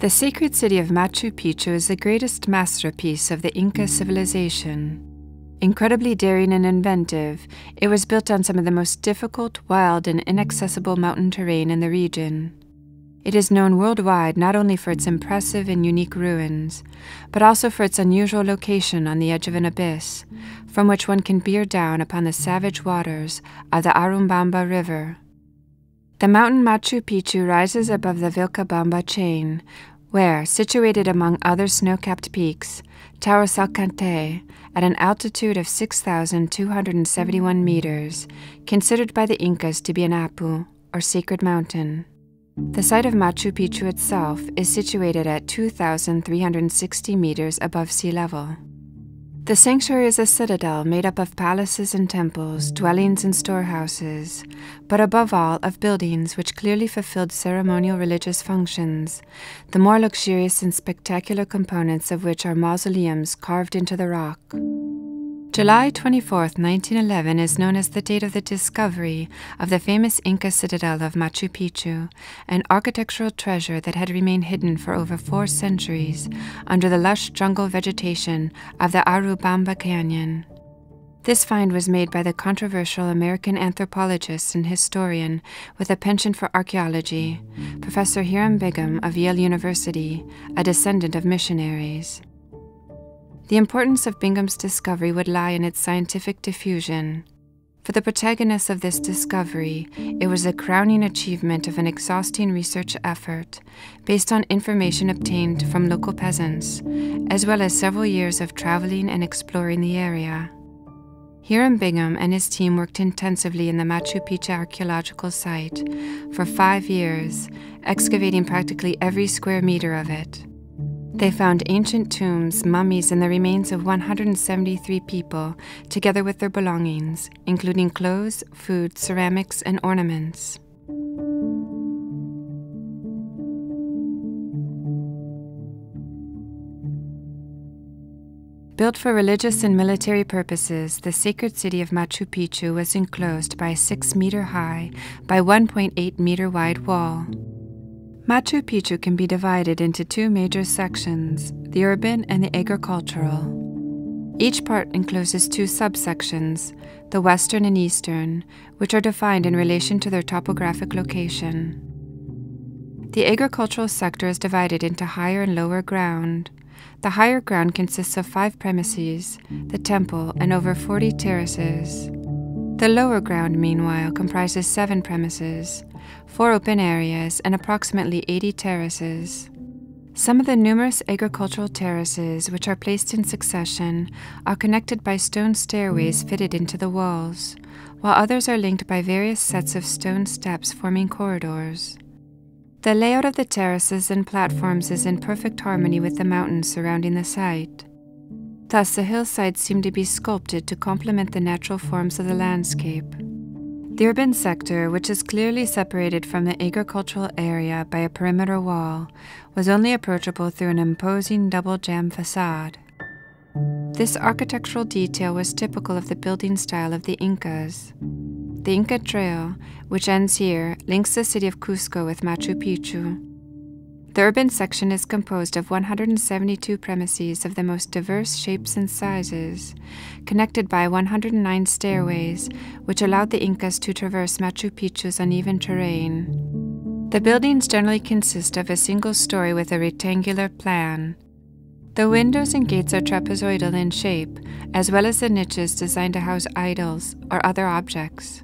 The sacred city of Machu Picchu is the greatest masterpiece of the Inca civilization. Incredibly daring and inventive, it was built on some of the most difficult, wild, and inaccessible mountain terrain in the region. It is known worldwide not only for its impressive and unique ruins, but also for its unusual location on the edge of an abyss, from which one can peer down upon the savage waters of the Urubamba River. The mountain Machu Picchu rises above the Vilcabamba chain, where, situated among other snow capped peaks, towers Salcantay at an altitude of 6,271 meters, considered by the Incas to be an Apu, or sacred mountain. The site of Machu Picchu itself is situated at 2,360 meters above sea level. The sanctuary is a citadel made up of palaces and temples, dwellings and storehouses, but above all of buildings which clearly fulfilled ceremonial religious functions, the more luxurious and spectacular components of which are mausoleums carved into the rock. July 24, 1911 is known as the date of the discovery of the famous Inca citadel of Machu Picchu, an architectural treasure that had remained hidden for over four centuries under the lush jungle vegetation of the Urubamba Canyon. This find was made by the controversial American anthropologist and historian with a penchant for archaeology, Professor Hiram Bingham of Yale University, a descendant of missionaries. The importance of Bingham's discovery would lie in its scientific diffusion. For the protagonists of this discovery, it was a crowning achievement of an exhausting research effort based on information obtained from local peasants, as well as several years of traveling and exploring the area. Hiram Bingham and his team worked intensively in the Machu Picchu archaeological site for five years, excavating practically every square meter of it. They found ancient tombs, mummies, and the remains of 173 people, together with their belongings, including clothes, food, ceramics, and ornaments. Built for religious and military purposes, the sacred city of Machu Picchu was enclosed by a 6 meter high by 1.8 meter wide wall. Machu Picchu can be divided into two major sections the urban and the agricultural. Each part encloses two subsections, the western and eastern, which are defined in relation to their topographic location. The agricultural sector is divided into higher and lower ground. The higher ground consists of five premises, the temple, and over 40 terraces. The lower ground, meanwhile, comprises seven premises, four open areas, and approximately 80 terraces. Some of the numerous agricultural terraces, which are placed in succession, are connected by stone stairways fitted into the walls, while others are linked by various sets of stone steps forming corridors. The layout of the terraces and platforms is in perfect harmony with the mountains surrounding the site. Thus, the hillsides seem to be sculpted to complement the natural forms of the landscape. The urban sector, which is clearly separated from the agricultural area by a perimeter wall, was only approachable through an imposing double jamb facade. This architectural detail was typical of the building style of the Incas. The Inca Trail, which ends here, links the city of Cusco with Machu Picchu. The urban section is composed of 172 premises of the most diverse shapes and sizes, connected by 109 stairways, which allowed the Incas to traverse Machu Picchu's uneven terrain. The buildings generally consist of a single story with a rectangular plan. The windows and gates are trapezoidal in shape, as well as the niches designed to house idols or other objects.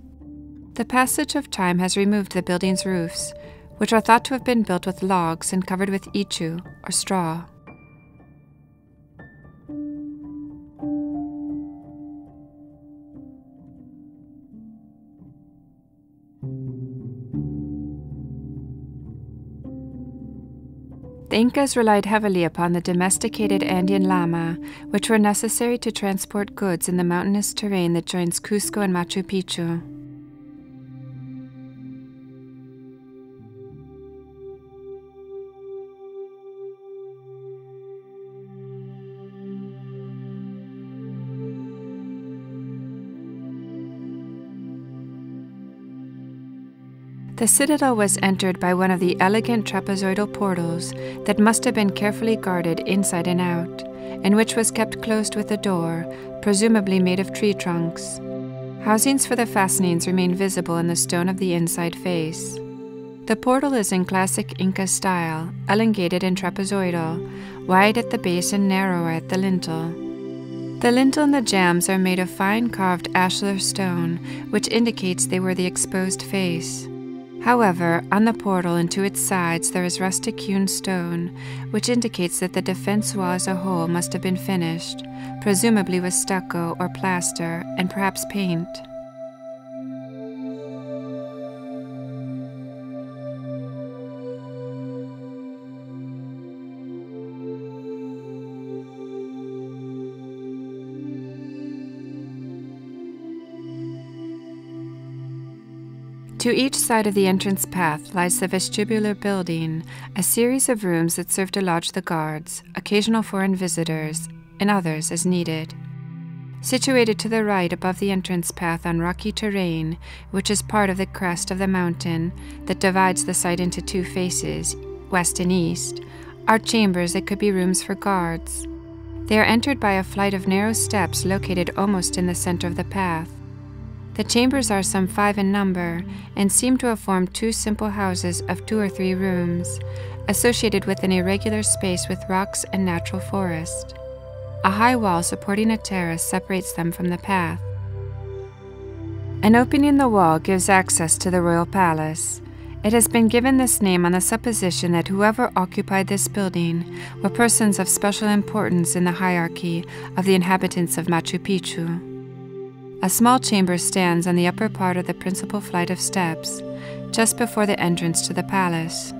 The passage of time has removed the building's roofs, which are thought to have been built with logs and covered with ichu, or straw. The Incas relied heavily upon the domesticated Andean llama, which were necessary to transport goods in the mountainous terrain that joins Cusco and Machu Picchu. The citadel was entered by one of the elegant trapezoidal portals that must have been carefully guarded inside and out, and which was kept closed with a door, presumably made of tree trunks. Housings for the fastenings remain visible in the stone of the inside face. The portal is in classic Inca style, elongated and trapezoidal, wide at the base and narrower at the lintel. The lintel and the jambs are made of fine carved ashlar stone, which indicates they were the exposed face. However, on the portal and to its sides there is rustic hewn stone, which indicates that the defense wall as a whole must have been finished, presumably with stucco or plaster, and perhaps paint. To each side of the entrance path lies the vestibular building, a series of rooms that serve to lodge the guards, occasional foreign visitors, and others as needed. Situated to the right above the entrance path on rocky terrain, which is part of the crest of the mountain that divides the site into two faces, west and east, are chambers that could be rooms for guards. They are entered by a flight of narrow steps located almost in the center of the path. The chambers are some five in number and seem to have formed two simple houses of two or three rooms, associated with an irregular space with rocks and natural forest. A high wall supporting a terrace separates them from the path. An opening in the wall gives access to the royal palace. It has been given this name on the supposition that whoever occupied this building were persons of special importance in the hierarchy of the inhabitants of Machu Picchu. A small chamber stands on the upper part of the principal flight of steps, just before the entrance to the palace.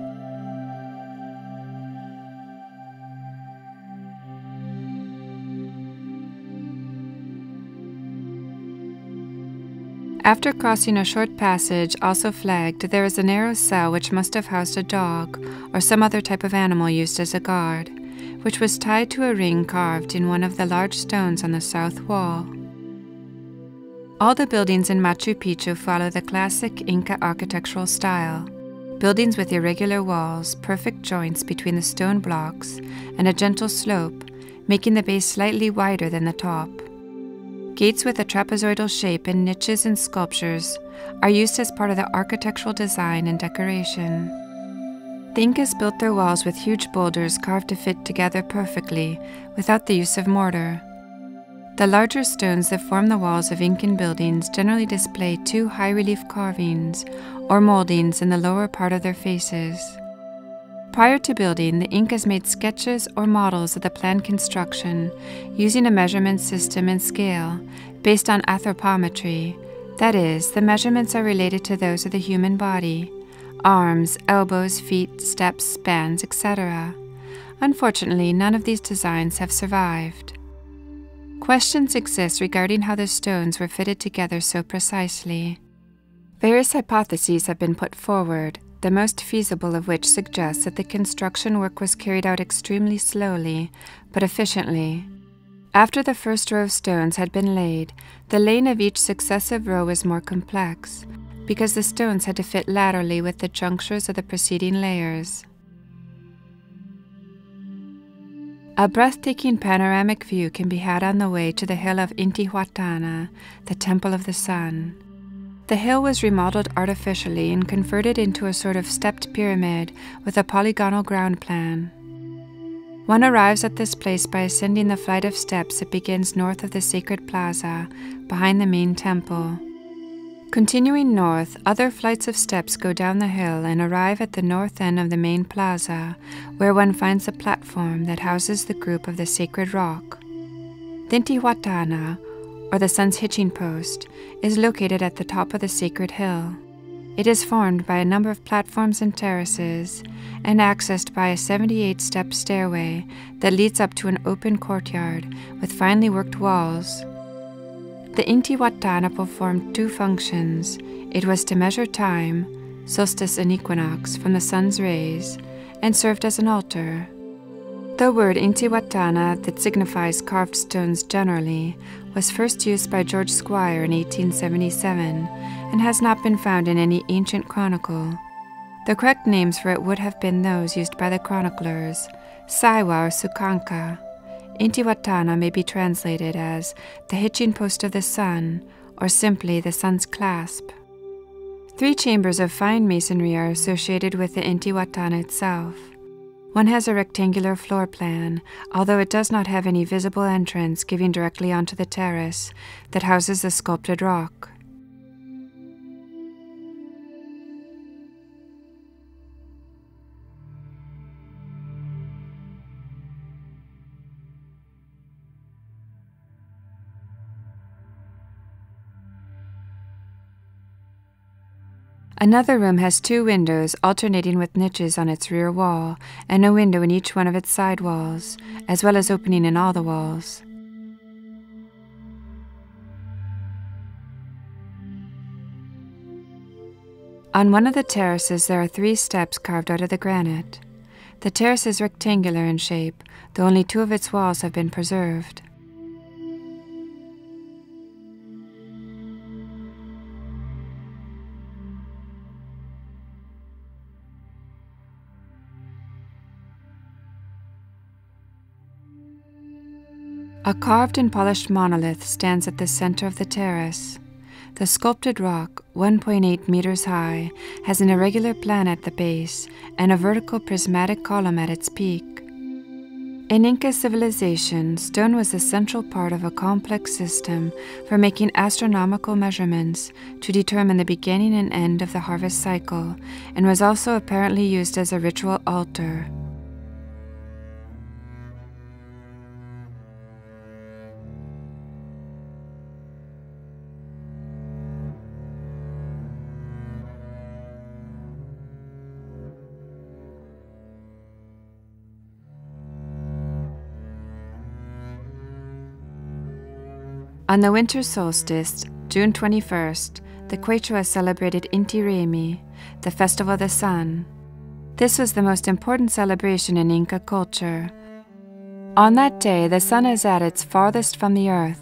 After crossing a short passage, also flagged, there is a narrow cell which must have housed a dog or some other type of animal used as a guard, which was tied to a ring carved in one of the large stones on the south wall. All the buildings in Machu Picchu follow the classic Inca architectural style. Buildings with irregular walls, perfect joints between the stone blocks, and a gentle slope, making the base slightly wider than the top. Gates with a trapezoidal shape and niches and sculptures are used as part of the architectural design and decoration. The Incas built their walls with huge boulders carved to fit together perfectly without the use of mortar. The larger stones that form the walls of Incan buildings generally display two high relief carvings or moldings in the lower part of their faces. Prior to building, the Incas made sketches or models of the planned construction using a measurement system and scale based on anthropometry. That is, the measurements are related to those of the human body arms, elbows, feet, steps, spans, etc. Unfortunately, none of these designs have survived. Questions exist regarding how the stones were fitted together so precisely. Various hypotheses have been put forward, the most feasible of which suggests that the construction work was carried out extremely slowly, but efficiently. After the first row of stones had been laid, the laying of each successive row was more complex, because the stones had to fit laterally with the junctures of the preceding layers. A breathtaking panoramic view can be had on the way to the hill of Intihuatana, the Temple of the Sun. The hill was remodeled artificially and converted into a sort of stepped pyramid with a polygonal ground plan. One arrives at this place by ascending the flight of steps that begins north of the sacred plaza, behind the main temple. Continuing north, other flights of steps go down the hill and arrive at the north end of the main plaza, where one finds a platform that houses the group of the sacred rock. Intihuatana, or the sun's hitching post, is located at the top of the sacred hill. It is formed by a number of platforms and terraces, and accessed by a 78 step stairway that leads up to an open courtyard with finely worked walls the Intihuatana performed two functions. It was to measure time, solstice and equinox, from the sun's rays, and served as an altar. The word Intihuatana, that signifies carved stones generally, was first used by George Squier in 1877 and has not been found in any ancient chronicle. The correct names for it would have been those used by the chroniclers, Saiwa or Sukanka. Intihuatana may be translated as the hitching post of the sun or simply the sun's clasp. Three chambers of fine masonry are associated with the Intihuatana itself. One has a rectangular floor plan, although it does not have any visible entrance giving directly onto the terrace that houses the sculpted rock. Another room has two windows alternating with niches on its rear wall, and a window in each one of its side walls, as well as opening in all the walls. On one of the terraces, there are three steps carved out of the granite. The terrace is rectangular in shape, though only two of its walls have been preserved. A carved and polished monolith stands at the center of the terrace. The sculpted rock, 1.8 meters high, has an irregular plan at the base and a vertical prismatic column at its peak. In Inca civilization, stone was a central part of a complex system for making astronomical measurements to determine the beginning and end of the harvest cycle, and was also apparently used as a ritual altar. On the winter solstice, June 21st, the Quechua celebrated Inti Raymi, the festival of the sun. This was the most important celebration in Inca culture. On that day, the sun is at its farthest from the earth.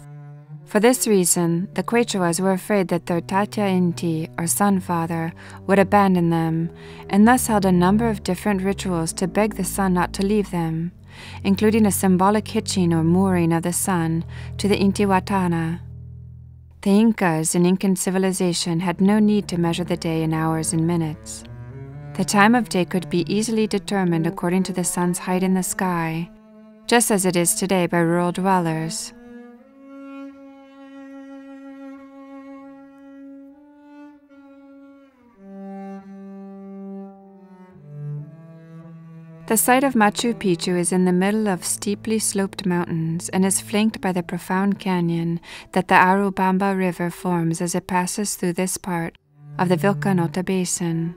For this reason, the Quechuas were afraid that their Tayta Inti, or Sun Father, would abandon them, and thus held a number of different rituals to beg the sun not to leave them including a symbolic hitching or mooring of the sun to the Intihuatana. The Incas in Incan civilization had no need to measure the day in hours and minutes. The time of day could be easily determined according to the sun's height in the sky, just as it is today by rural dwellers. The site of Machu Picchu is in the middle of steeply sloped mountains and is flanked by the profound canyon that the Urubamba River forms as it passes through this part of the Vilcanota Basin.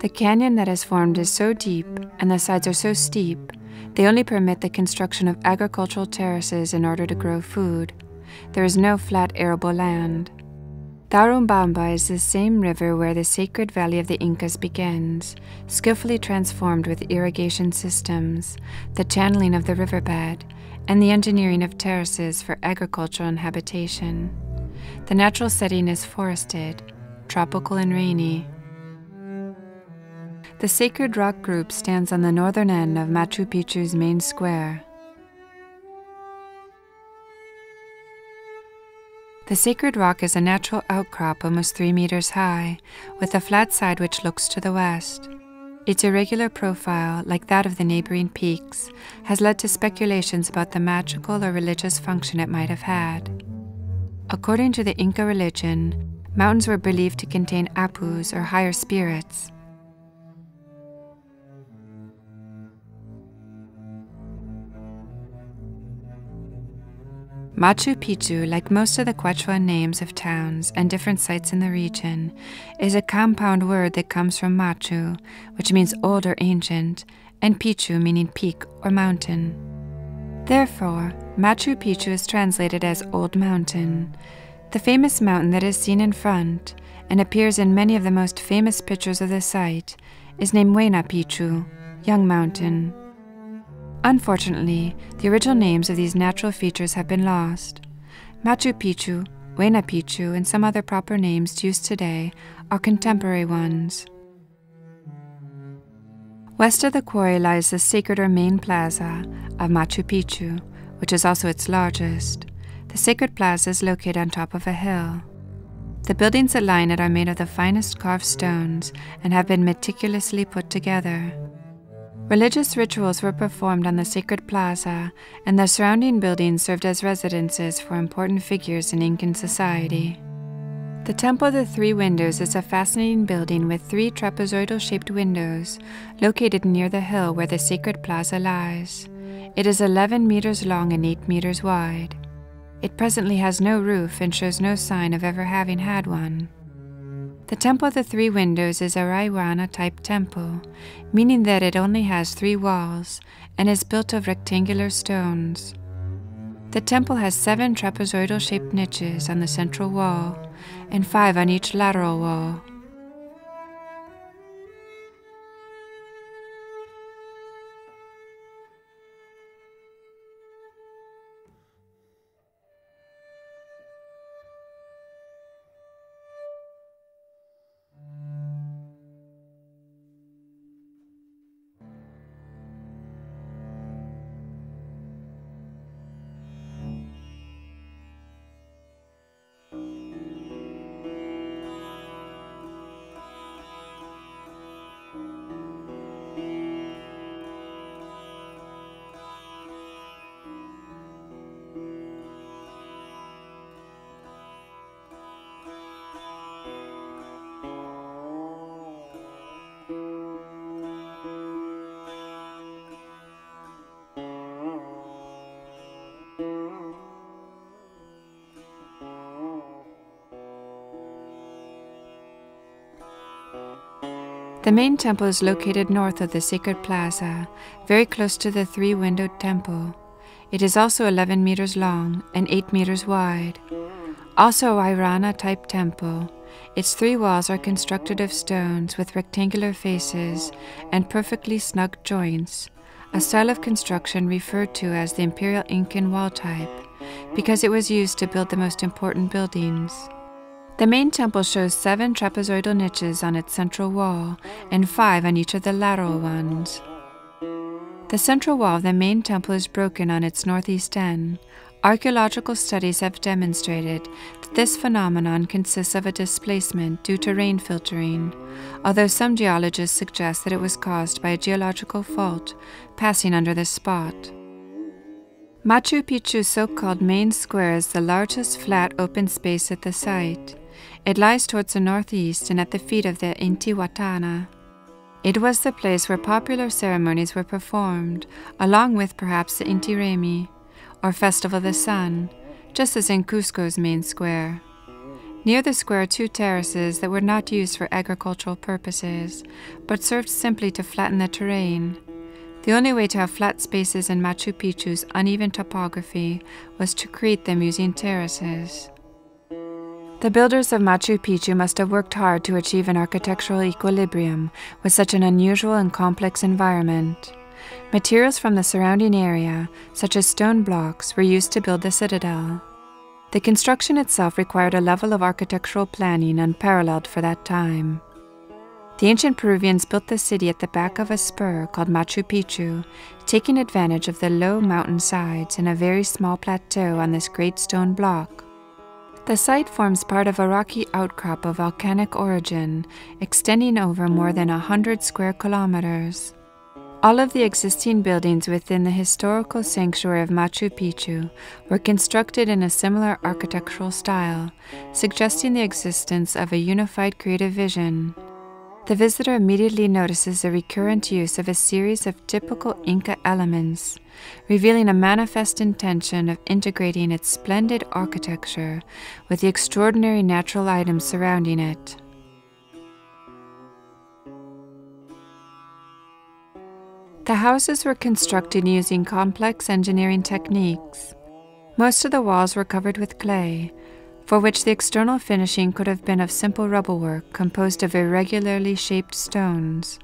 The canyon that is formed is so deep and the sides are so steep, they only permit the construction of agricultural terraces in order to grow food. There is no flat arable land. The is the same river where the sacred valley of the Incas begins, skillfully transformed with irrigation systems, the channeling of the riverbed, and the engineering of terraces for agriculture and habitation. The natural setting is forested, tropical and rainy. The sacred rock group stands on the northern end of Machu Picchu's main square. The sacred rock is a natural outcrop almost three meters high, with a flat side which looks to the west. Its irregular profile, like that of the neighboring peaks, has led to speculations about the magical or religious function it might have had. According to the Inca religion, mountains were believed to contain apus or higher spirits. Machu Picchu, like most of the Quechua names of towns and different sites in the region, is a compound word that comes from Machu, which means old or ancient, and Picchu meaning peak or mountain. Therefore, Machu Picchu is translated as Old Mountain, the famous mountain that is seen in front and appears in many of the most famous pictures of the site is named Huayna Picchu, Young Mountain. Unfortunately, the original names of these natural features have been lost. Machu Picchu, Huayna Picchu, and some other proper names used today are contemporary ones. West of the quarry lies the sacred or main plaza of Machu Picchu, which is also its largest. The sacred plaza is located on top of a hill. The buildings that line it are made of the finest carved stones and have been meticulously put together. Religious rituals were performed on the sacred plaza, and the surrounding buildings served as residences for important figures in Incan society. The Temple of the Three Windows is a fascinating building with three trapezoidal shaped windows located near the hill where the sacred plaza lies. It is 11 meters long and 8 meters wide. It presently has no roof and shows no sign of ever having had one. The Temple of the Three Windows is a Raiwana type temple, meaning that it only has three walls and is built of rectangular stones. The temple has seven trapezoidal shaped niches on the central wall and five on each lateral wall. The main temple is located north of the sacred plaza, very close to the three windowed temple. It is also 11 meters long and 8 meters wide. Also a Huayna type temple. Its three walls are constructed of stones with rectangular faces and perfectly snug joints, a style of construction referred to as the Imperial Incan wall type, because it was used to build the most important buildings. The main temple shows seven trapezoidal niches on its central wall and five on each of the lateral ones. The central wall of the main temple is broken on its northeast end. Archaeological studies have demonstrated that this phenomenon consists of a displacement due to rain filtering, although some geologists suggest that it was caused by a geological fault passing under this spot. Machu Picchu's so called main square is the largest flat open space at the site. It lies towards the northeast and at the feet of the Intihuatana. It was the place where popular ceremonies were performed, along with perhaps the Inti Raymi, or Festival of the Sun, just as in Cusco's main square. Near the square are two terraces that were not used for agricultural purposes, but served simply to flatten the terrain. The only way to have flat spaces in Machu Picchu's uneven topography was to create them using terraces. The builders of Machu Picchu must have worked hard to achieve an architectural equilibrium with such an unusual and complex environment. Materials from the surrounding area, such as stone blocks, were used to build the citadel. The construction itself required a level of architectural planning unparalleled for that time. The ancient Peruvians built the city at the back of a spur called Machu Picchu, taking advantage of the low mountain sides and a very small plateau on this great stone block. The site forms part of a rocky outcrop of volcanic origin, extending over more than a hundred square kilometers. All of the existing buildings within the historical sanctuary of Machu Picchu were constructed in a similar architectural style, suggesting the existence of a unified creative vision. The visitor immediately notices the recurrent use of a series of typical Inca elements, revealing a manifest intention of integrating its splendid architecture with the extraordinary natural items surrounding it. The houses were constructed using complex engineering techniques. Most of the walls were covered with clay, for which the external finishing could have been of simple rubble work composed of irregularly shaped stones.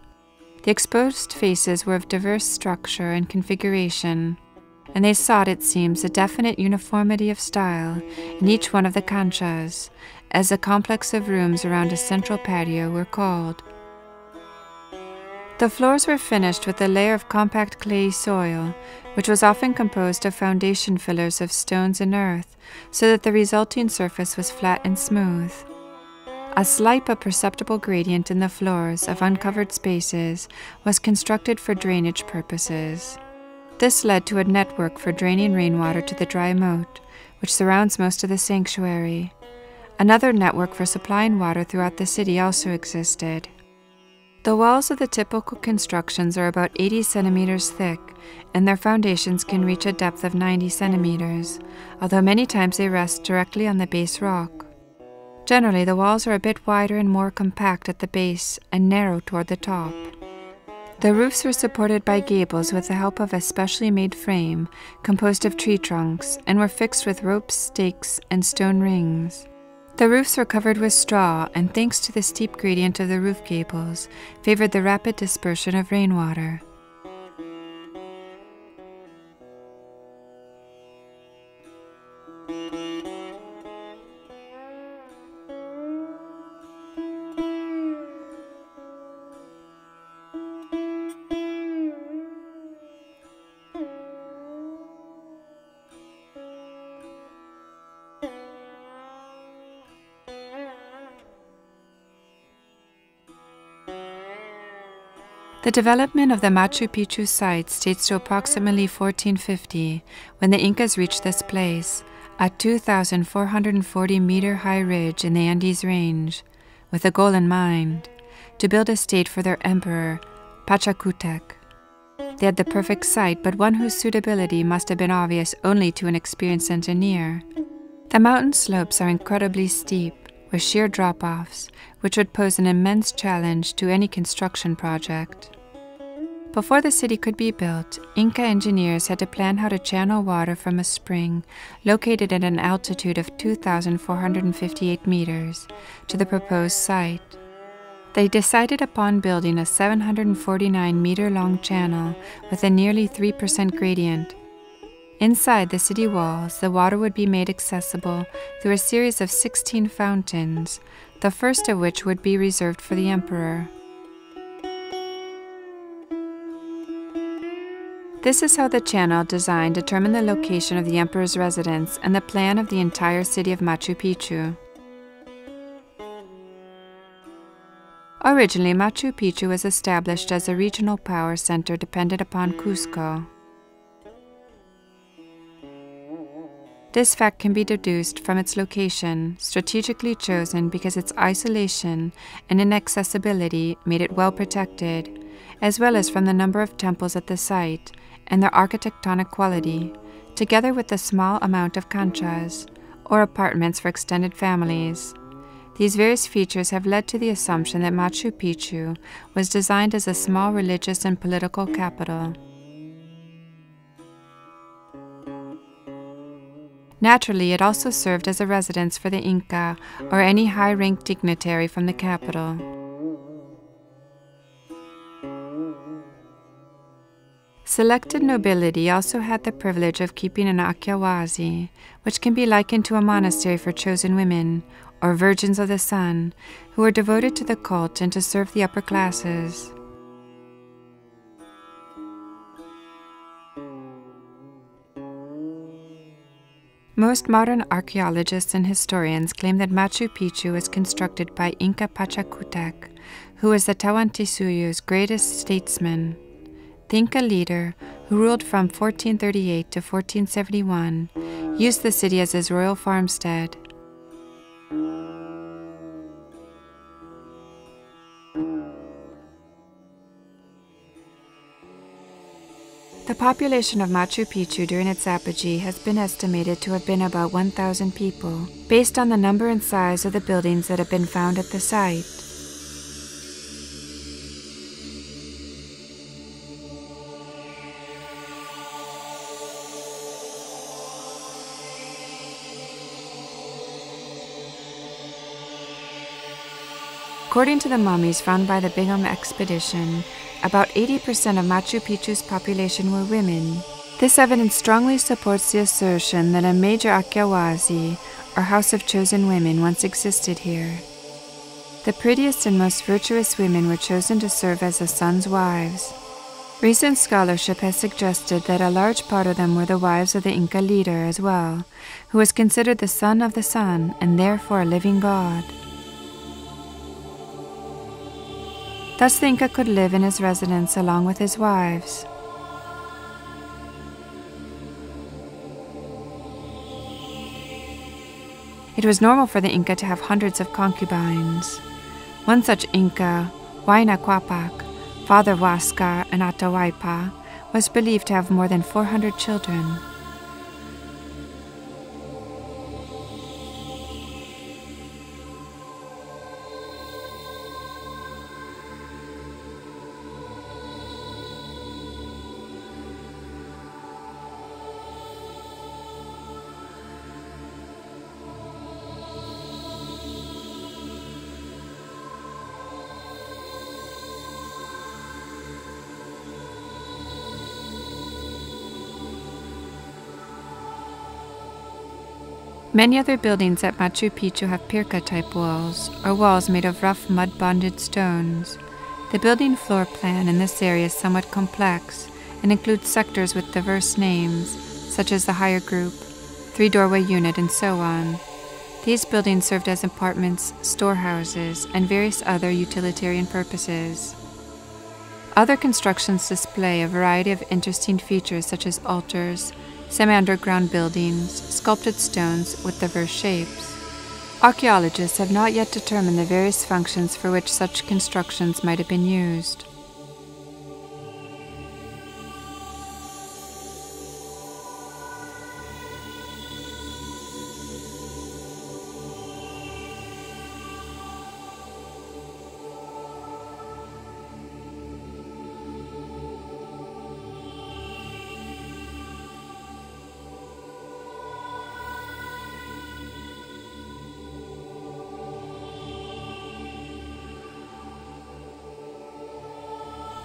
The exposed faces were of diverse structure and configuration, and they sought, it seems, a definite uniformity of style in each one of the canchas, as a complex of rooms around a central patio were called. The floors were finished with a layer of compact clayey soil, which was often composed of foundation fillers of stones and earth, so that the resulting surface was flat and smooth. A slight but perceptible gradient in the floors of uncovered spaces was constructed for drainage purposes. This led to a network for draining rainwater to the dry moat, which surrounds most of the sanctuary. Another network for supplying water throughout the city also existed. The walls of the typical constructions are about 80 centimeters thick, and their foundations can reach a depth of 90 centimeters, although many times they rest directly on the base rock. Generally, the walls are a bit wider and more compact at the base and narrow toward the top. The roofs were supported by gables with the help of a specially made frame composed of tree trunks and were fixed with ropes, stakes, and stone rings. The roofs were covered with straw, and thanks to the steep gradient of the roof gables, favored the rapid dispersion of rainwater. The development of the Machu Picchu site dates to approximately 1450, when the Incas reached this place, a 2,440 meter high ridge in the Andes Range, with a goal in mind to build a state for their emperor, Pachacutec. They had the perfect site, but one whose suitability must have been obvious only to an experienced engineer. The mountain slopes are incredibly steep, with sheer drop offs, which would pose an immense challenge to any construction project. Before the city could be built, Inca engineers had to plan how to channel water from a spring located at an altitude of 2,458 meters to the proposed site. They decided upon building a 749 meter long channel with a nearly 3% gradient. Inside the city walls, the water would be made accessible through a series of 16 fountains, the first of which would be reserved for the emperor. This is how the channel design determined the location of the emperor's residence and the plan of the entire city of Machu Picchu. Originally, Machu Picchu was established as a regional power center dependent upon Cusco. This fact can be deduced from its location, strategically chosen because its isolation and inaccessibility made it well protected, as well as from the number of temples at the site and their architectonic quality, together with the small amount of canchas, or apartments for extended families. These various features have led to the assumption that Machu Picchu was designed as a small religious and political capital. Naturally, it also served as a residence for the Inca or any high ranked dignitary from the capital. Selected nobility also had the privilege of keeping an akyawasi, which can be likened to a monastery for chosen women, or virgins of the sun, who were devoted to the cult and to serve the upper classes. Most modern archaeologists and historians claim that Machu Picchu was constructed by Inca Pachacutec, who was the Tawantinsuyo's greatest statesman. The Inca leader, who ruled from 1438 to 1471, used the city as his royal farmstead. The population of Machu Picchu during its apogee has been estimated to have been about 1,000 people, based on the number and size of the buildings that have been found at the site. According to the mummies found by the Bingham expedition, about 80% of Machu Picchu's population were women. This evidence strongly supports the assertion that a major Akyawasi, or House of Chosen Women, once existed here. The prettiest and most virtuous women were chosen to serve as the sun's wives. Recent scholarship has suggested that a large part of them were the wives of the Inca leader as well, who was considered the son of the sun and therefore a living god. Thus, the Inca could live in his residence along with his wives. It was normal for the Inca to have hundreds of concubines. One such Inca, Huayna Capac, father of Huascar and Atahualpa, was believed to have more than 400 children. Many other buildings at Machu Picchu have pirca type walls, or walls made of rough mud bonded stones. The building floor plan in this area is somewhat complex and includes sectors with diverse names, such as the higher group, three doorway unit, and so on. These buildings served as apartments, storehouses, and various other utilitarian purposes. Other constructions display a variety of interesting features such as altars, semi underground buildings, sculpted stones with diverse shapes. Archaeologists have not yet determined the various functions for which such constructions might have been used.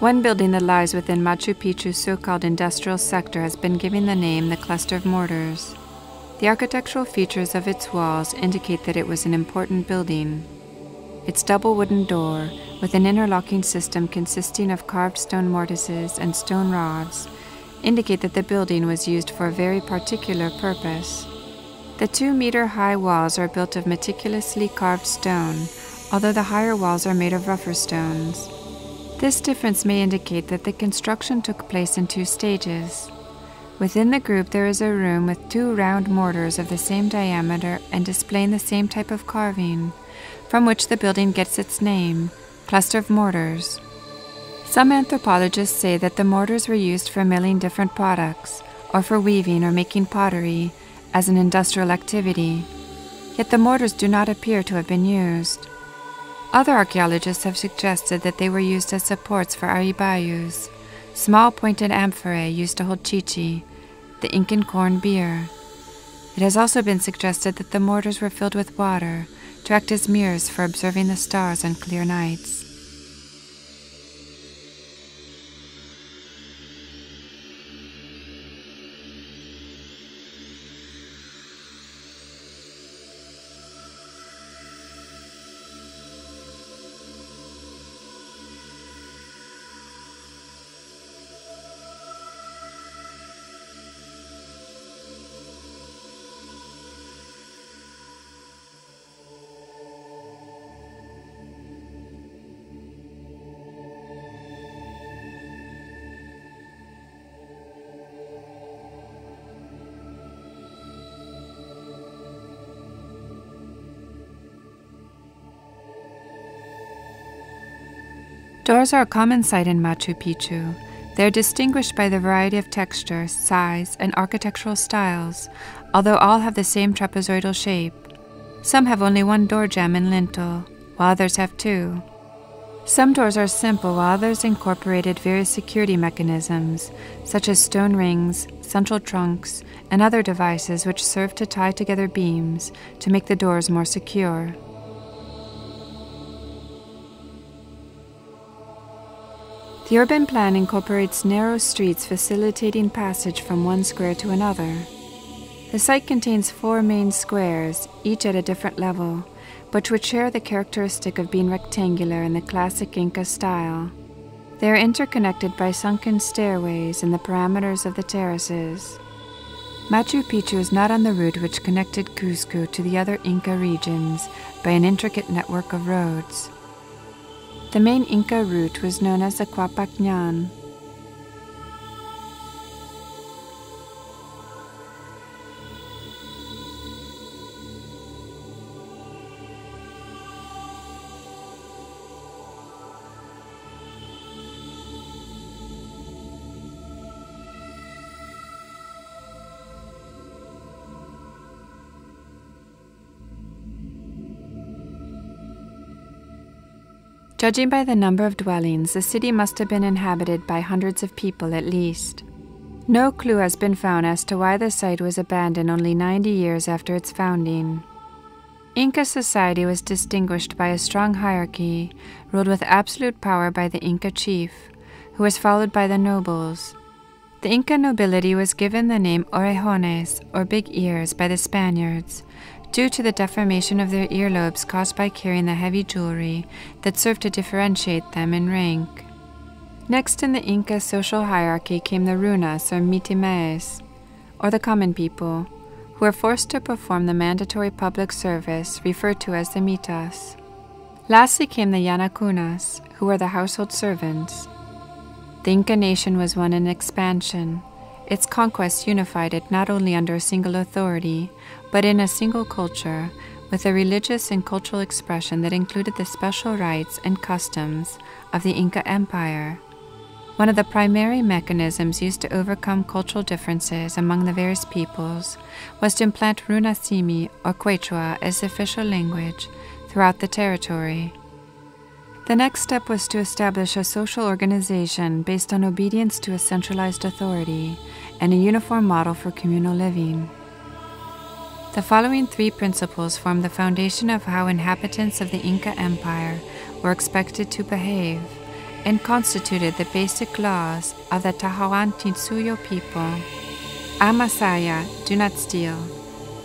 One building that lies within Machu Picchu's so called industrial sector has been given the name the Cluster of Mortars. The architectural features of its walls indicate that it was an important building. Its double wooden door, with an interlocking system consisting of carved stone mortises and stone rods, indicate that the building was used for a very particular purpose. The two meter high walls are built of meticulously carved stone, although the higher walls are made of rougher stones. This difference may indicate that the construction took place in two stages. Within the group, there is a room with two round mortars of the same diameter and displaying the same type of carving, from which the building gets its name cluster of mortars. Some anthropologists say that the mortars were used for milling different products, or for weaving or making pottery, as an industrial activity. Yet the mortars do not appear to have been used. Other archaeologists have suggested that they were used as supports for aribayus, small pointed amphorae used to hold chicha, the Incan corn beer. It has also been suggested that the mortars were filled with water to act as mirrors for observing the stars on clear nights. Doors are a common sight in Machu Picchu. They are distinguished by the variety of texture, size, and architectural styles, although all have the same trapezoidal shape. Some have only one door jamb and lintel, while others have two. Some doors are simple, while others incorporated various security mechanisms, such as stone rings, central trunks, and other devices which serve to tie together beams to make the doors more secure. The urban plan incorporates narrow streets facilitating passage from one square to another. The site contains four main squares, each at a different level, but which share the characteristic of being rectangular in the classic Inca style. They are interconnected by sunken stairways in the parameters of the terraces. Machu Picchu is not on the route which connected Cusco to the other Inca regions by an intricate network of roads. The main Inca route was known as the Quapacñan, Judging by the number of dwellings, the city must have been inhabited by hundreds of people at least. No clue has been found as to why the site was abandoned only 90 years after its founding. Inca society was distinguished by a strong hierarchy, ruled with absolute power by the Inca chief, who was followed by the nobles. The Inca nobility was given the name orejones, or big ears, by the Spaniards, due to the deformation of their earlobes caused by carrying the heavy jewelry that served to differentiate them in rank. Next in the Inca social hierarchy came the runas or mitimaes, or the common people, who were forced to perform the mandatory public service referred to as the mitas. Lastly came the yanacunas, who were the household servants. The Inca nation was one in expansion. Its conquest unified it not only under a single authority, but in a single culture, with a religious and cultural expression that included the special rites and customs of the Inca Empire. One of the primary mechanisms used to overcome cultural differences among the various peoples was to implant Runasimi or Quechua as the official language throughout the territory. The next step was to establish a social organization based on obedience to a centralized authority and a uniform model for communal living. The following three principles form the foundation of how inhabitants of the Inca Empire were expected to behave and constituted the basic laws of the Tahuantinsuyo people. Amasaya, do not steal.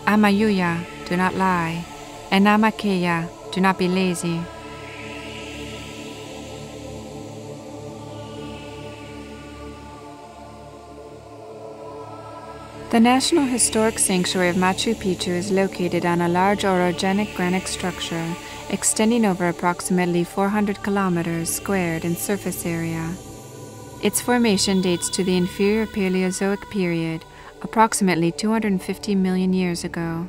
Amayuya, do not lie. And Amakeya, do not be lazy. The National Historic Sanctuary of Machu Picchu is located on a large orogenic granite structure extending over approximately 400 kilometers squared in surface area. Its formation dates to the inferior Paleozoic period, approximately 250 million years ago.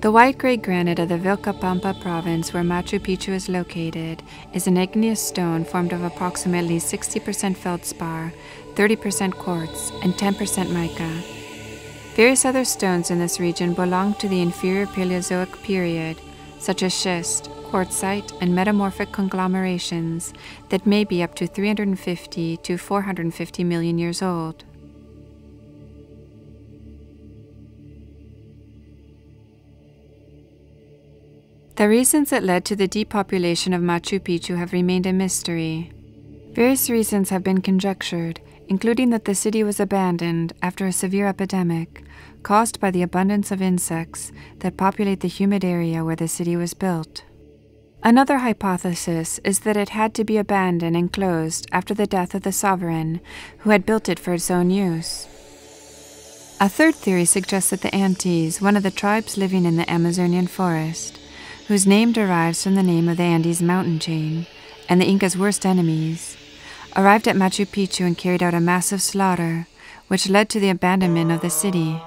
The white gray granite of the Vilcabamba province, where Machu Picchu is located, is an igneous stone formed of approximately 60% feldspar, 30% quartz, and 10% mica. Various other stones in this region belong to the inferior Paleozoic period, such as schist, quartzite, and metamorphic conglomerations that may be up to 350 to 450 million years old. The reasons that led to the depopulation of Machu Picchu have remained a mystery. Various reasons have been conjectured, including that the city was abandoned after a severe epidemic caused by the abundance of insects that populate the humid area where the city was built. Another hypothesis is that it had to be abandoned and closed after the death of the sovereign who had built it for its own use. A third theory suggests that the Antis, one of the tribes living in the Amazonian forest, whose name derives from the name of the Andes mountain chain and the Inca's worst enemies, arrived at Machu Picchu and carried out a massive slaughter, which led to the abandonment of the city.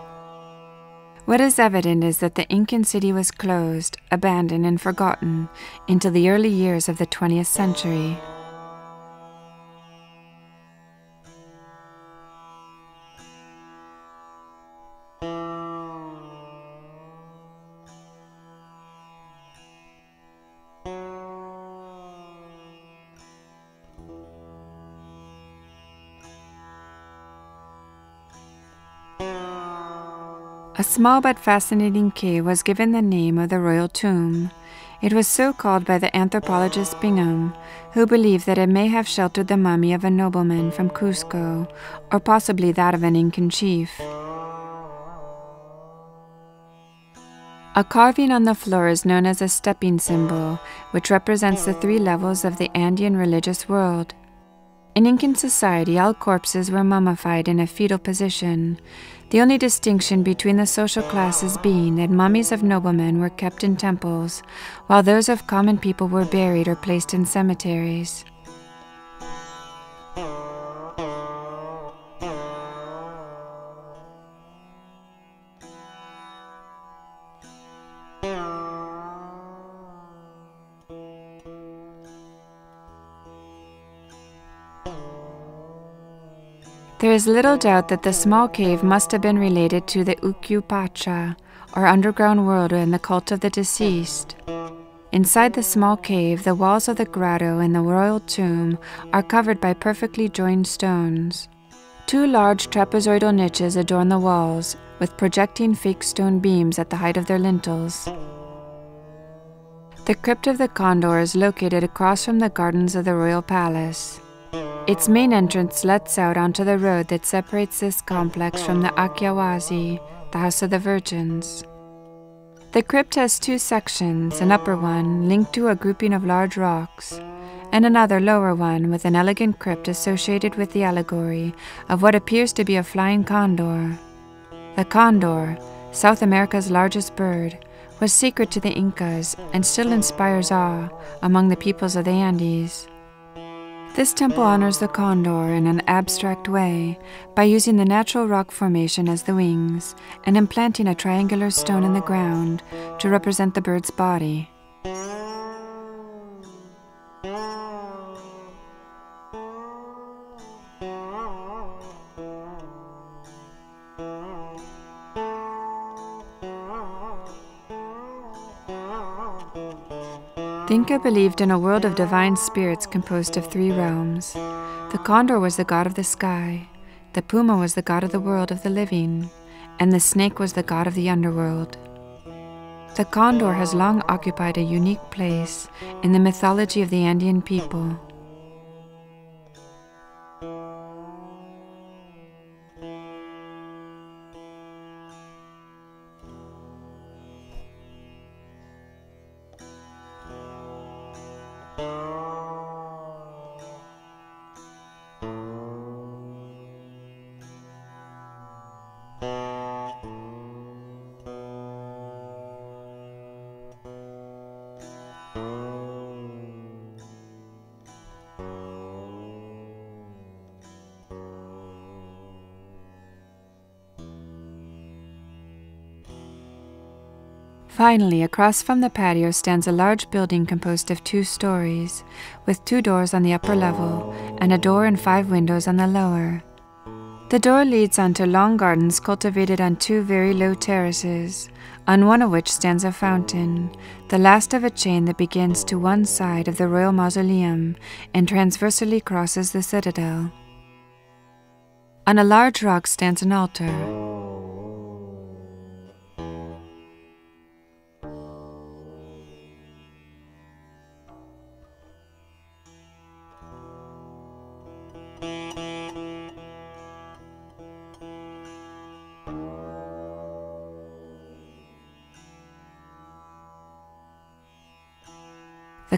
What is evident is that the Incan city was closed, abandoned, and forgotten until the early years of the 20th century. Small but fascinating cave was given the name of the royal tomb. It was so called by the anthropologist Bingham, who believed that it may have sheltered the mummy of a nobleman from Cusco, or possibly that of an Incan chief. A carving on the floor is known as a stepping symbol, which represents the three levels of the Andean religious world. In Incan society, all corpses were mummified in a fetal position, the only distinction between the social classes being that mummies of noblemen were kept in temples, while those of common people were buried or placed in cemeteries. There is little doubt that the small cave must have been related to the Ukyupacha, or underground world in the cult of the deceased. Inside the small cave, the walls of the grotto and the royal tomb are covered by perfectly joined stones. Two large trapezoidal niches adorn the walls, with projecting fake stone beams at the height of their lintels. The crypt of the condor is located across from the gardens of the royal palace. Its main entrance lets out onto the road that separates this complex from the Acllahuasi, the House of the Virgins. The crypt has two sections, an upper one linked to a grouping of large rocks, and another lower one with an elegant crypt associated with the allegory of what appears to be a flying condor. The condor, South America's largest bird, was sacred to the Incas and still inspires awe among the peoples of the Andes. This temple honors the condor in an abstract way by using the natural rock formation as the wings and implanting a triangular stone in the ground to represent the bird's body. Inca believed in a world of divine spirits composed of three realms. The condor was the god of the sky, the puma was the god of the world of the living, and the snake was the god of the underworld. The condor has long occupied a unique place in the mythology of the Andean people. Oh. Finally, across from the patio stands a large building composed of two stories, with two doors on the upper level and a door and five windows on the lower. The door leads onto long gardens cultivated on two very low terraces, on one of which stands a fountain, the last of a chain that begins to one side of the royal mausoleum and transversely crosses the citadel. On a large rock stands an altar.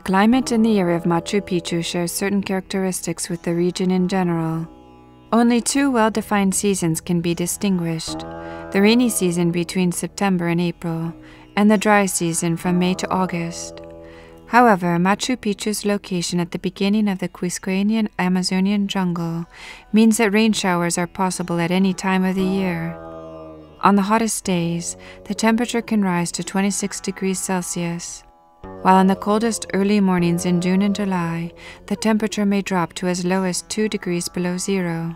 The climate in the area of Machu Picchu shares certain characteristics with the region in general. Only two well defined seasons can be distinguished the rainy season between September and April, and the dry season from May to August. However, Machu Picchu's location at the beginning of the Quisqueñan Amazonian jungle means that rain showers are possible at any time of the year. On the hottest days, the temperature can rise to 26 degrees Celsius while in the coldest early mornings in June and July, the temperature may drop to as low as 2 degrees below zero.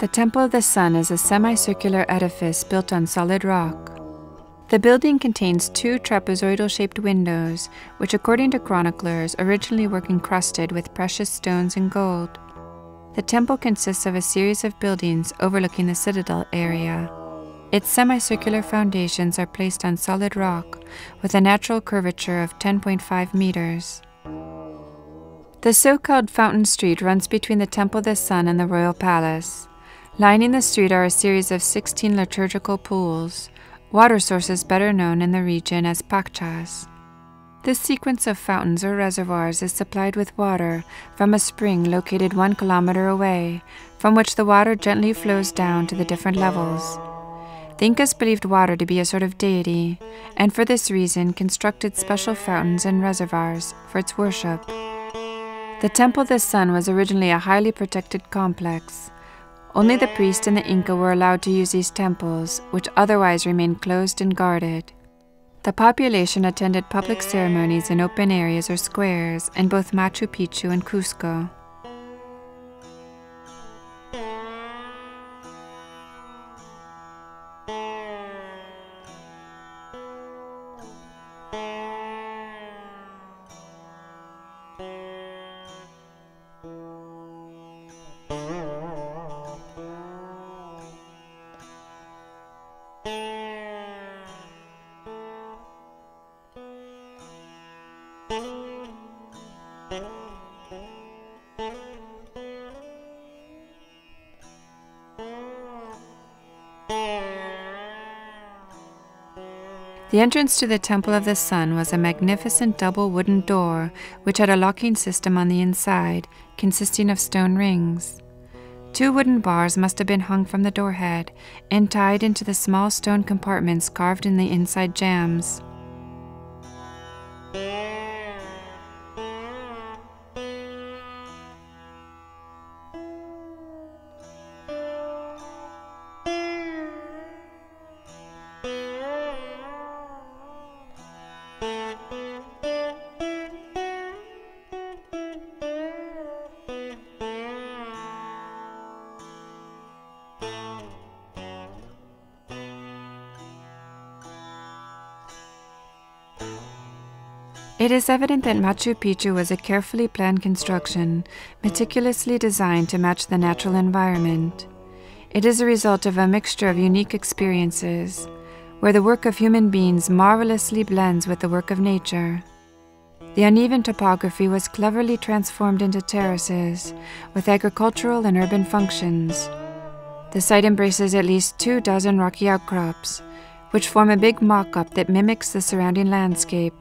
The Temple of the Sun is a semicircular edifice built on solid rock. The building contains two trapezoidal shaped windows, which, according to chroniclers, originally were encrusted with precious stones and gold. The temple consists of a series of buildings overlooking the citadel area. Its semicircular foundations are placed on solid rock with a natural curvature of 10.5 meters. The so called Fountain Street runs between the Temple of the Sun and the Royal Palace. Lining the street are a series of 16 liturgical pools, water sources better known in the region as pakchas. This sequence of fountains or reservoirs is supplied with water from a spring located one kilometer away, from which the water gently flows down to the different levels. The Incas believed water to be a sort of deity, and for this reason constructed special fountains and reservoirs for its worship. The Temple of the Sun was originally a highly protected complex. Only the priest and the Inca were allowed to use these temples, which otherwise remained closed and guarded. The population attended public ceremonies in open areas or squares in both Machu Picchu and Cusco. The entrance to the Temple of the Sun was a magnificent double wooden door which had a locking system on the inside, consisting of stone rings. Two wooden bars must have been hung from the doorhead and tied into the small stone compartments carved in the inside jambs. It is evident that Machu Picchu was a carefully planned construction, meticulously designed to match the natural environment. It is a result of a mixture of unique experiences, where the work of human beings marvelously blends with the work of nature. The uneven topography was cleverly transformed into terraces, with agricultural and urban functions. The site embraces at least two dozen rocky outcrops, which form a big mock up that mimics the surrounding landscape.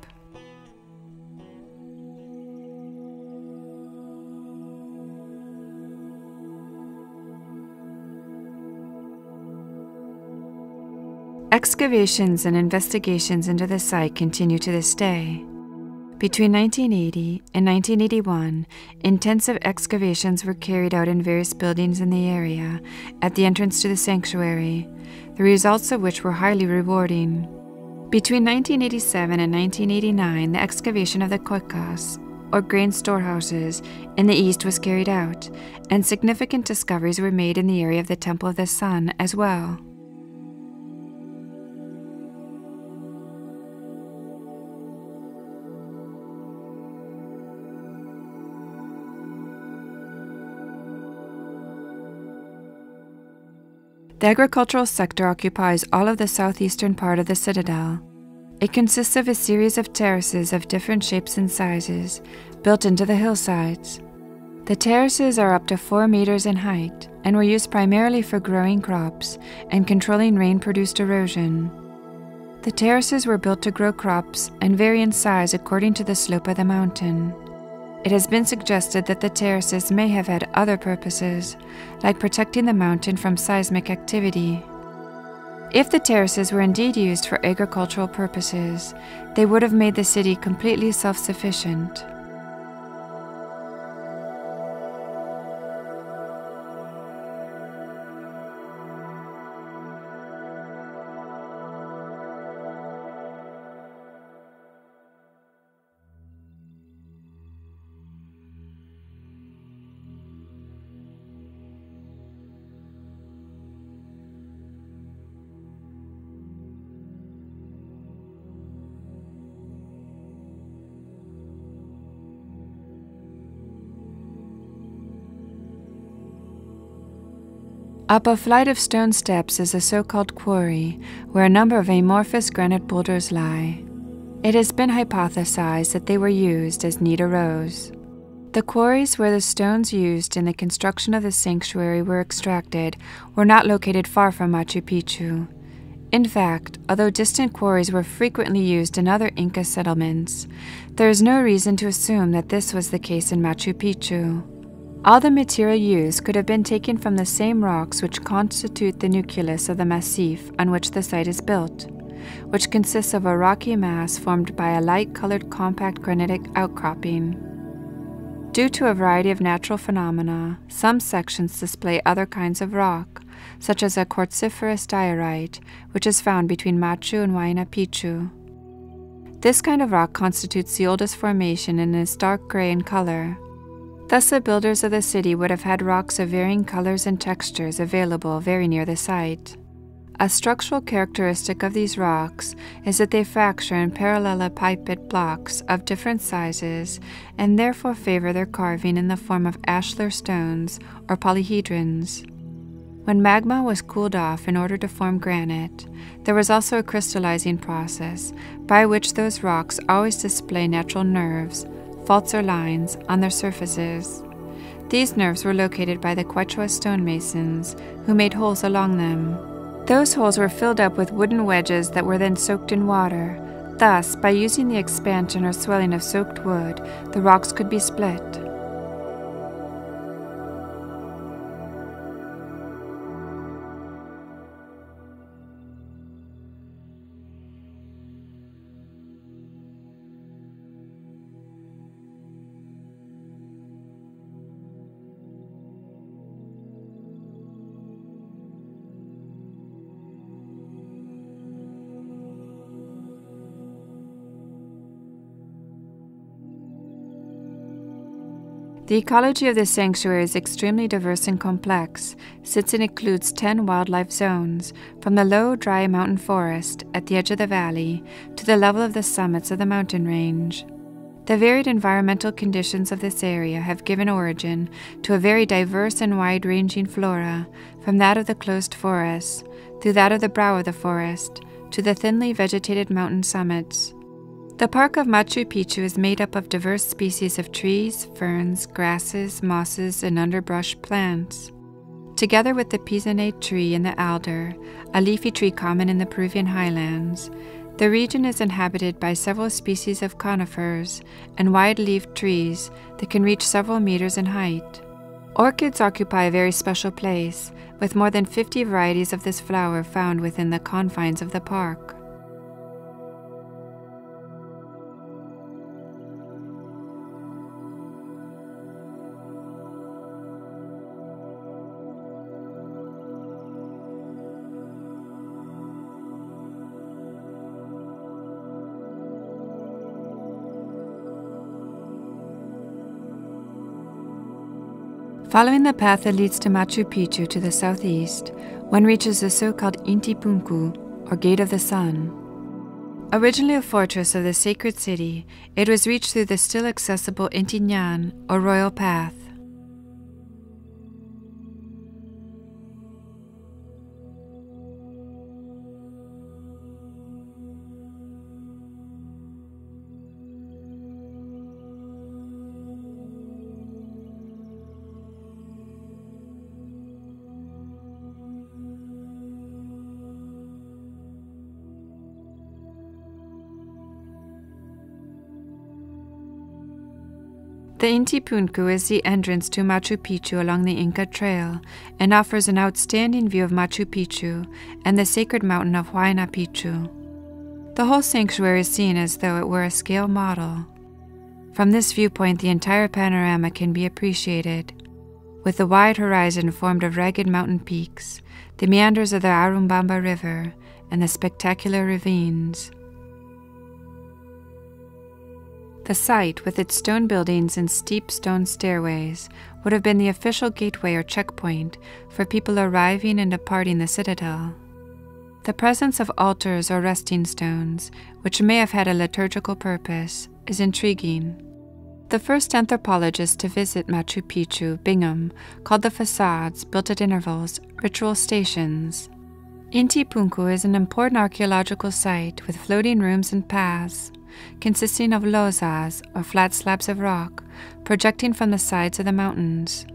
Excavations and investigations into the site continue to this day. Between 1980 and 1981, intensive excavations were carried out in various buildings in the area at the entrance to the sanctuary, the results of which were highly rewarding. Between 1987 and 1989, the excavation of the cuencas, or grain storehouses, in the east was carried out, and significant discoveries were made in the area of the Temple of the Sun as well. The agricultural sector occupies all of the southeastern part of the citadel. It consists of a series of terraces of different shapes and sizes, built into the hillsides. The terraces are up to 4 meters in height and were used primarily for growing crops and controlling rain produced erosion. The terraces were built to grow crops and vary in size according to the slope of the mountain. It has been suggested that the terraces may have had other purposes, like protecting the mountain from seismic activity. If the terraces were indeed used for agricultural purposes, they would have made the city completely self sufficient. Up a flight of stone steps is a so called quarry, where a number of amorphous granite boulders lie. It has been hypothesized that they were used as Nita Rose. The quarries where the stones used in the construction of the sanctuary were extracted were not located far from Machu Picchu. In fact, although distant quarries were frequently used in other Inca settlements, there is no reason to assume that this was the case in Machu Picchu. All the material used could have been taken from the same rocks which constitute the nucleus of the massif on which the site is built, which consists of a rocky mass formed by a light colored compact granitic outcropping. Due to a variety of natural phenomena, some sections display other kinds of rock, such as a quartziferous diorite, which is found between Machu and Huayna Picchu. This kind of rock constitutes the oldest formation and is dark gray in color. Thus, the builders of the city would have had rocks of varying colors and textures available very near the site. A structural characteristic of these rocks is that they fracture in parallelepiped blocks of different sizes and therefore favor their carving in the form of ashlar stones or polyhedrons. When magma was cooled off in order to form granite, there was also a crystallizing process by which those rocks always display natural nerves faults or lines, on their surfaces. These nerves were located by the Quechua stonemasons, who made holes along them. Those holes were filled up with wooden wedges that were then soaked in water. Thus, by using the expansion or swelling of soaked wood, the rocks could be split. The ecology of this sanctuary is extremely diverse and complex, since it includes 10 wildlife zones, from the low, dry mountain forest at the edge of the valley to the level of the summits of the mountain range. The varied environmental conditions of this area have given origin to a very diverse and wide ranging flora, from that of the closed forests, through that of the brow of the forest, to the thinly vegetated mountain summits. The park of Machu Picchu is made up of diverse species of trees, ferns, grasses, mosses, and underbrush plants. Together with the pisonay tree and the alder, a leafy tree common in the Peruvian highlands, the region is inhabited by several species of conifers and wide leaved trees that can reach several meters in height. Orchids occupy a very special place, with more than 50 varieties of this flower found within the confines of the park. Following the path that leads to Machu Picchu to the southeast, one reaches the so called Inti Punku, or Gate of the Sun. Originally a fortress of the sacred city, it was reached through the still accessible Inti Ñan, or Royal Path. The Inti Punku is the entrance to Machu Picchu along the Inca Trail and offers an outstanding view of Machu Picchu and the sacred mountain of Huayna Picchu. The whole sanctuary is seen as though it were a scale model. From this viewpoint, the entire panorama can be appreciated, with the wide horizon formed of ragged mountain peaks, the meanders of the Urubamba River, and the spectacular ravines. The site, with its stone buildings and steep stone stairways, would have been the official gateway or checkpoint for people arriving and departing the citadel. The presence of altars or resting stones, which may have had a liturgical purpose, is intriguing. The first anthropologist to visit Machu Picchu, Bingham, called the facades, built at intervals, ritual stations. Inti Punku is an important archaeological site with floating rooms and paths, consisting of losas, or flat slabs of rock, projecting from the sides of the mountains.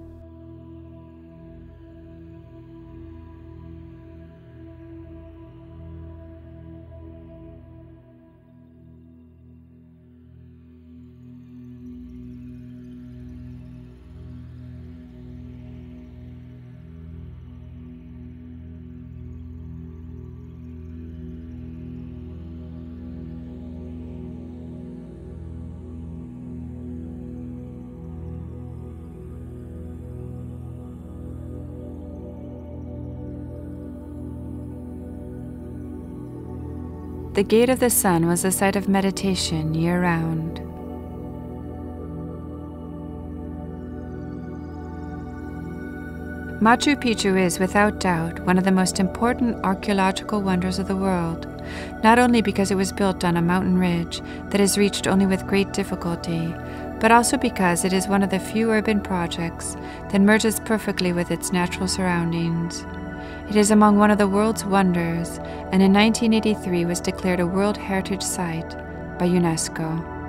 The Gate of the Sun was a site of meditation year round. Machu Picchu is, without doubt, one of the most important archaeological wonders of the world, not only because it was built on a mountain ridge that is reached only with great difficulty, but also because it is one of the few urban projects that merges perfectly with its natural surroundings. It is among one of the world's wonders and in 1983 was declared a World Heritage Site by UNESCO.